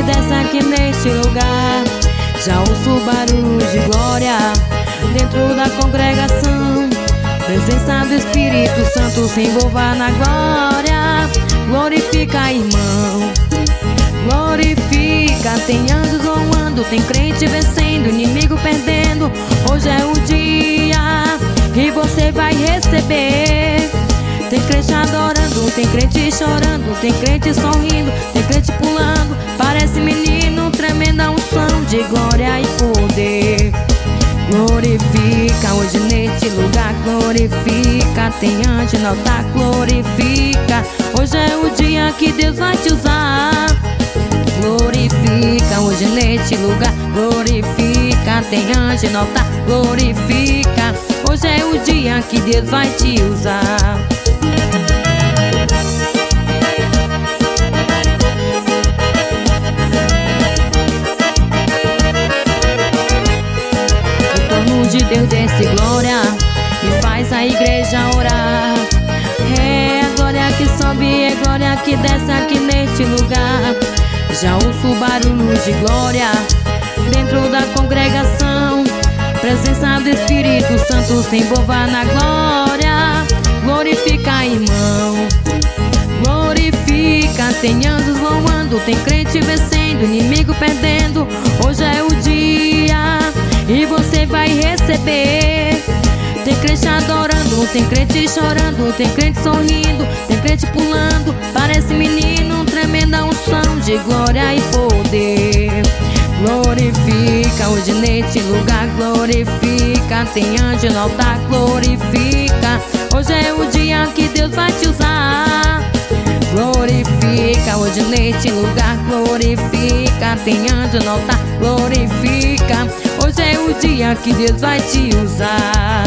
aqui neste lugar. Já ouço barulho de glória dentro da congregação. Presença do Espírito Santo se envolva na glória. Glorifica, irmão. Glorifica, tem anjos voando, tem crente vencendo, inimigo perdendo. Hoje é o dia que você vai receber. Tem crente adorando, tem crente chorando, tem crente sorrindo, tem crente pulando. De glória e poder. Glorifica hoje neste lugar, glorifica. Tem anjo no altar, glorifica. Hoje é o dia que Deus vai te usar. Glorifica hoje neste lugar, glorifica. Tem anjo no altar, glorifica. Hoje é o dia que Deus vai te usar. Deus desce glória e faz a igreja orar. É a glória que sobe, é glória que desce aqui neste lugar. Já ouço barulho de glória dentro da congregação. Presença do Espírito Santo se envolva na glória. Glorifica, irmão. Glorifica, tem anjos voando, tem crente vencendo, inimigo perdendo. Hoje é o dia e você vai receber. Tem crente adorando, tem crente chorando, tem crente sorrindo, tem crente pulando. Parece menino, tremenda unção de glória e poder. Glorifica hoje neste lugar, glorifica. Tem anjo no altar, glorifica. Hoje é o dia que Deus vai te usar. Glorifica hoje neste lugar, glorifica. Tem anjo no altar, glorifica. Hoje é o dia que Deus vai te usar.